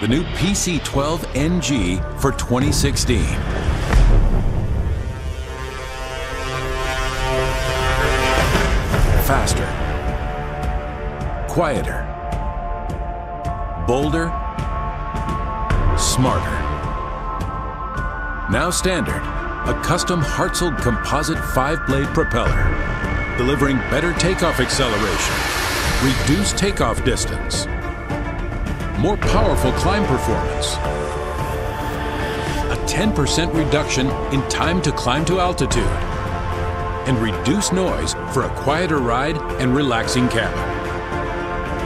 the new PC-12 NG for 2016. Faster, quieter, bolder, smarter. Now standard, a custom Hartzell composite five-blade propeller, delivering better takeoff acceleration, reduced takeoff distance, more powerful climb performance, a 10% reduction in time to climb to altitude, and reduced noise for a quieter ride and relaxing cabin.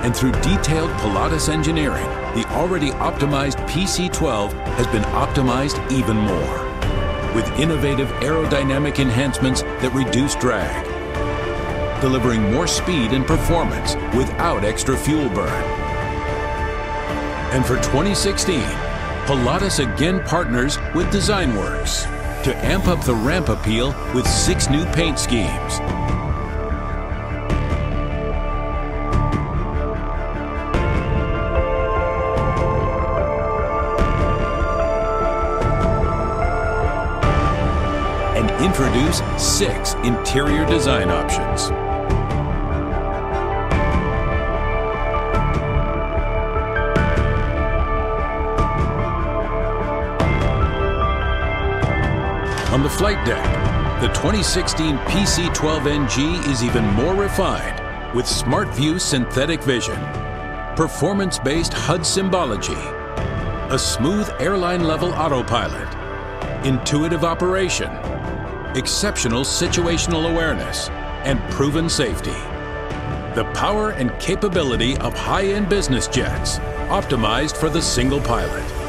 And through detailed Pilatus engineering, the already optimized PC-12 has been optimized even more with innovative aerodynamic enhancements that reduce drag, delivering more speed and performance without extra fuel burn. And for 2016, Pilatus again partners with DesignWorks to amp up the ramp appeal with six new paint schemes. And introduce six interior design options. On the flight deck, the 2016 PC-12NG is even more refined with SmartView synthetic vision, performance-based HUD symbology, a smooth airline-level autopilot, intuitive operation, exceptional situational awareness, and proven safety. The power and capability of high-end business jets, optimized for the single pilot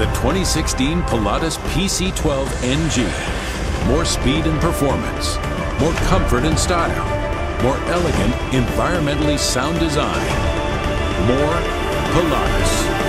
the 2016 Pilatus PC-12 NG. More speed and performance, more comfort and style, more elegant, environmentally sound design, more Pilatus.